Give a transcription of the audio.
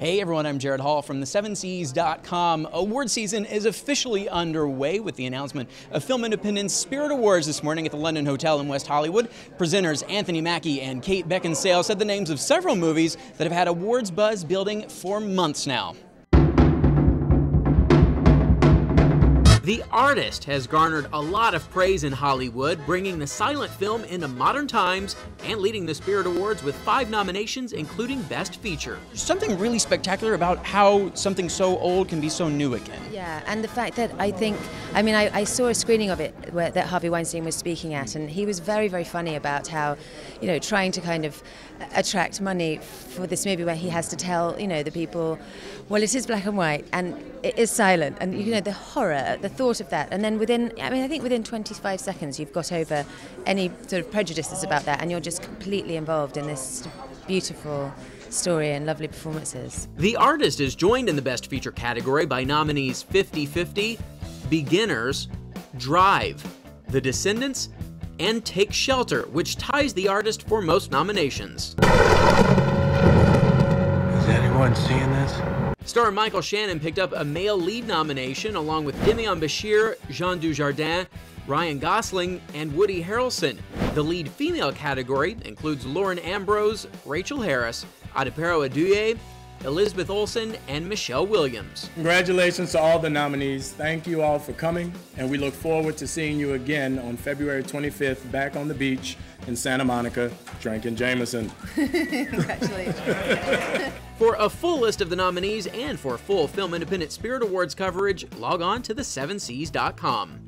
Hey everyone, I'm Gerrad Hall from the 7sees.com. Award season is officially underway with the announcement of Film Independent's Spirit Awards this morning at the London Hotel in West Hollywood. Presenters Anthony Mackie and Kate Beckinsale said the names of several movies that have had awards buzz building for months now. Artist has garnered a lot of praise in Hollywood, bringing the silent film into modern times and leading the Spirit Awards with five nominations, including Best Feature. Something really spectacular about how something so old can be so new again. Yeah, and the fact that I think, I mean, I, I saw a screening of it where, that Harvey Weinstein was speaking at, and he was very, very funny about how, you know, trying to kind of attract money for this movie where he has to tell, you know, the people, well, it is black and white and it is silent, and you know, the horror, the thought of that. And then within, I mean, I think within 25 seconds, you've got over any sort of prejudices about that, and you're just completely involved in this beautiful story and lovely performances. The artist is joined in the Best Feature category by nominees 50 50, Beginners, Drive, The Descendants, and Take Shelter, which ties the artist for most nominations. Seeing this? Star Michael Shannon picked up a male lead nomination along with Demian Bichir, Jean Dujardin, Ryan Gosling, and Woody Harrelson. The lead female category includes Lauren Ambrose, Rachel Harris, Adepero Oduye, Elizabeth Olsen, and Michelle Williams. Congratulations to all the nominees. Thank you all for coming, and we look forward to seeing you again on February 25th back on the beach in Santa Monica, drinking Jameson. Congratulations. for a full list of the nominees and for full Film Independent Spirit Awards coverage, log on to the7sees.com.